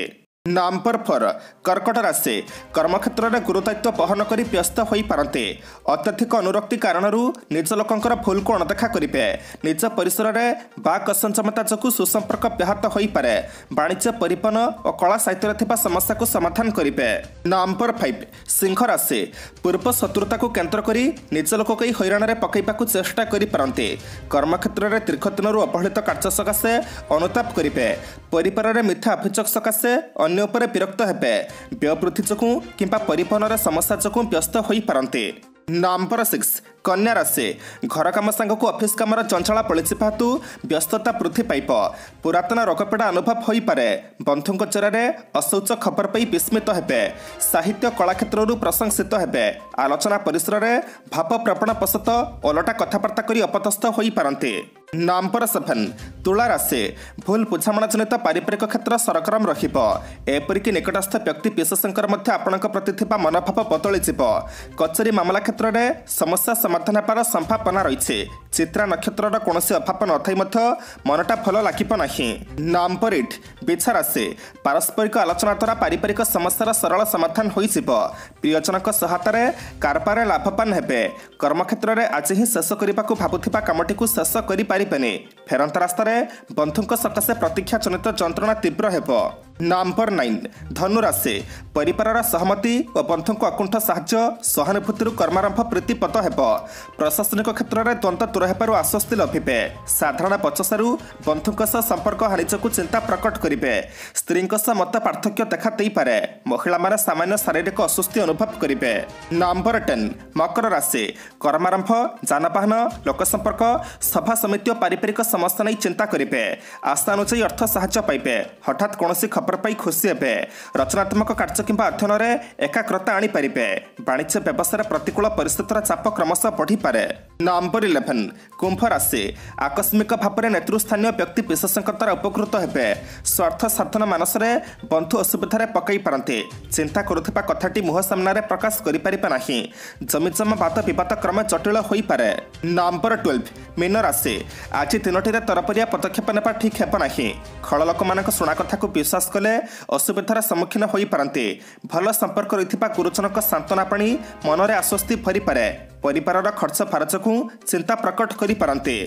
S1: ନମ୍ବର ଫୋର୍ କର୍କଟ ରାଶି କର୍ମକ୍ଷେତ୍ରରେ ଗୁରୁଦାୟିତ୍ୱ ବହନ କରି ବ୍ୟସ୍ତ ହୋଇପାରନ୍ତି ଅତ୍ୟଧିକ ଅନୁରକ୍ତି କାରଣରୁ ନିଜ ଲୋକଙ୍କର ଭୁଲକୁ ଅଣଦେଖା କରିବେ। ନିଜ ପରିସରରେ ବାକ୍ ଅସଂଯମତା ଯୋଗୁଁ ସୁସମ୍ପର୍କ ବ୍ୟାହତ ହୋଇପାରେ। ବାଣିଜ୍ୟ ପରିବହନ ଓ କଳା ସାହିତ୍ୟରେ ଥିବା ସମସ୍ୟାକୁ ସମାଧାନ କରିବେ। ନମ୍ବର ଫାଇଭ୍ ସିଂହ ରାଶି। ପୂର୍ବ ଶତ୍ରୁତାକୁ କେନ୍ଦ୍ର କରି ନିଜ ଲୋକ କେହି ହଇରାଣରେ ପକାଇବାକୁ ଚେଷ୍ଟା କରିପାରନ୍ତି। କର୍ମକ୍ଷେତ୍ରରେ ଦୀର୍ଘ ଦିନରୁ ଅବହେଳିତ କାର୍ଯ୍ୟ ସକାଶେ ଅନୁତାପ କରିବେ। ପରିବାରରେ ମିଥ୍ୟା ଅଭିଯୋଗ ସକାଶେ ଅନ୍ୟ ଅନ୍ୟ ଉପରେ ବିରକ୍ତ ହେବେ। ବ୍ୟୟ ବୃଦ୍ଧି ଯୋଗୁଁ କିମ୍ବା ପରିବହନର ସମସ୍ୟା ଯୋଗୁଁ ବ୍ୟସ୍ତ ହୋଇପାରନ୍ତି। ନମ୍ବର ସିକ୍ସ କନ୍ୟା ରାଶି। ଘର କାମ ସାଙ୍ଗକୁ ଅଫିସ କାମର ଚଞ୍ଚଳା ପଳିଯିବା ହେତୁ ବ୍ୟସ୍ତତା ବୃଦ୍ଧି ପାଇବ ପୁରାତନ ରୋଗପୀଡ଼ା ଅନୁଭବ ହୋଇପାରେ। ବନ୍ଧୁଙ୍କ ଚେରାରେ ଅଶୌଚ ଖବର ପାଇ ବିସ୍ମିତ ହେବେ। ସାହିତ୍ୟ କଳା କ୍ଷେତ୍ରରୁ ପ୍ରଶଂସିତ ହେବେ। ଆଲୋଚନା ପରିସରରେ ଭାବ ପ୍ରବଣ ବଶତଃ ଓଲଟା କଥାବାର୍ତ୍ତା କରି ଅପଦସ୍ଥ ହୋଇପାରନ୍ତି। ନମ୍ବର ସେଭେନ୍ ତୁଳା ରାଶି। ଭୁଲ ବୁଝାମଣା ଜନିତ ପାରିବାରିକ କ୍ଷେତ୍ର ସରଗରମ ରହିବ। ଏପରିକି ନିକଟସ୍ଥ ବ୍ୟକ୍ତି ବିଶେଷଙ୍କର ମଧ୍ୟ ଆପଣଙ୍କ ପ୍ରତି ଥିବା ମନୋଭାବ ବଦଳିଯିବ। କଚେରୀ ମାମଲା କ୍ଷେତ୍ରରେ ସମସ୍ୟା ହେବାର ସମ୍ଭାବନା ରହିଛି। ଚିତ୍ରା ନକ୍ଷତ୍ରର କୌଣସି ଅଭାବ ନଥାଇ ମଧ୍ୟ ମନଟା ଭଲ ଲାଗିବ ନାହିଁ। ନମ୍ବର ଇଟ୍ ବିଛା ରାଶି ପାରସ୍ପରିକ ଆଲୋଚନା ଦ୍ୱାରା ପାରିବାରିକ ସମସ୍ୟାର ସରଳ ସମାଧାନ ହୋଇଯିବ। ପ୍ରିୟଜନଙ୍କ ସହାୟତାରେ କାରବାରରେ ଲାଭବାନ ହେବେ। କର୍ମକ୍ଷେତ୍ରରେ ଆଜି ହିଁ ଶେଷ କରିବାକୁ ଭାବୁଥିବା କାମଟିକୁ ଶେଷ କରିପାରିବେନି। ଫେରନ୍ତା ରାସ୍ତାରେ ବନ୍ଧୁଙ୍କ ସକାଶେ ପ୍ରତୀକ୍ଷା ଜନିତ ଯନ୍ତ୍ରଣା ତୀବ୍ର ହେବ। ନମ୍ବର ନାଇନ୍ ଧନୁ ରାଶି ପରିବାରର ସହମତି ଓ ବନ୍ଧୁଙ୍କ ଅକୁଣ୍ଠ ସାହାଯ୍ୟ ସହାନୁଭୂତିରୁ କର୍ମାରମ୍ଭ ପ୍ରୀତିପଦ ହେବ। ପ୍ରଶାସନିକ କ୍ଷେତ୍ରରେ ଦ୍ୱନ୍ଦ୍ୱ ଦୂର ହେବାରୁ ଆଶ୍ୱସ୍ତି ଲଭିବେ। ସାଧାରଣ ବଚସାରୁ ବନ୍ଧୁଙ୍କ ସହ ସମ୍ପର୍କ ଯୋଗୁଁ ଚିନ୍ତା ପ୍ରକଟ କରିବେ। ସ୍ତ୍ରୀଙ୍କ ସହ ମତ ପାର୍ଥକ୍ୟ ଦେଖା ଦେଇପାରେ। ମହିଳାମାନେ ସାମାନ୍ୟ ଶାରୀରିକ ଅସ୍ୱସ୍ତି ଅନୁଭବ କରିବେ। ନମ୍ବର ଟେନ୍ ମକର ରାଶି କର୍ମାରମ୍ଭ ଯାନବାହନ ଲୋକସମ୍ପର୍କ ସଭା ସମିତି ଓ ପାରିବାରିକ ସମସ୍ୟା ନେଇ ଚିନ୍ତା କରିବେ। ଆଶା ଅନୁଯାୟୀ ଅର୍ଥ ସାହାଯ୍ୟ ପାଇବେ। ହଠାତ୍ କୌଣସି ଖବର ପାଇ ଖୁସି ହେବେ। ରଚନାତ୍ମକ କାର୍ଯ୍ୟ କିମ୍ବା ଅଧ୍ୟୟନରେ ଏକାଗ୍ରତା ଆଣିପାରିବେ। ବାଣିଜ୍ୟ ବ୍ୟବସାୟରେ ପ୍ରତିକୂଳ ପରିସ୍ଥିତିର ଚାପ କ୍ରମଶଃ ବଢ଼ିପାରେ। ନମ୍ବର ଇଲେଭେନ୍ କୁମ୍ଭ ରାଶି। ଆକସ୍ମିକ ଭାବରେ ନେତୃସ୍ଥାନୀୟ ବ୍ୟକ୍ତି ବିଶେଷଙ୍କ ଦ୍ୱାରା ଉପକୃତ ହେବେ। ସ୍ୱାର୍ଥ ସାଧନ ମାନସରେ ବନ୍ଧୁ ଅସୁବିଧାରେ ପକାଇ ପାରନ୍ତି। ଚିନ୍ତା କରୁଥିବା କଥାଟି ମୁହଁ ସାମ୍ନାରେ ପ୍ରକାଶ କରିପାରିବେ ନାହିଁ। ଜମିଜମା ବାଦ ବିବାଦ କ୍ରମେ ଜଟିଳ ହୋଇପାରେ। ନମ୍ବର ଟୁଏଲ୍ଭ ମୀନ ରାଶି। ଆଜି ତିନୋଟିରେ ତରପରିଆ ପଦକ୍ଷେପ ନେବା ଠିକ୍ ହେବ ନାହିଁ। ଖଳ ଲୋକମାନଙ୍କ ଶୁଣା କଥାକୁ ବିଶ୍ୱାସ କଲେ ଅସୁବିଧାର ସମ୍ମୁଖୀନ ହୋଇପାରନ୍ତି। ଭଲ ସମ୍ପର୍କ ରହିଥିବା ଗୁରୁଜନଙ୍କ ସାନ୍ତ୍ୱନା ପାଣି ମନରେ ଆଶ୍ୱସ୍ତି ଭରିପାରେ। ପରିବାରର ଖର୍ଚ୍ଚ ଫାରଚକୁ ଚିନ୍ତା ପ୍ରକଟ କରିପାରନ୍ତି।